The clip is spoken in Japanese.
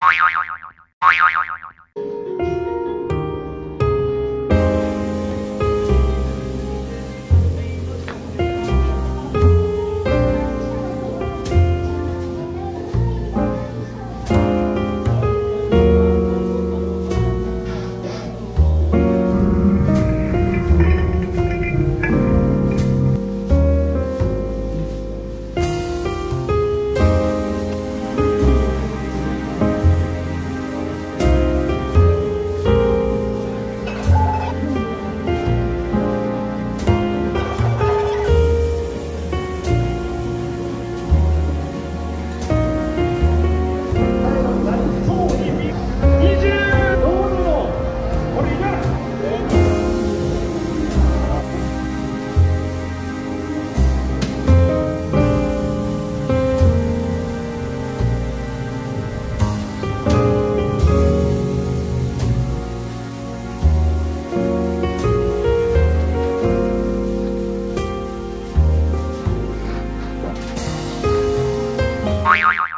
Bye. Bye.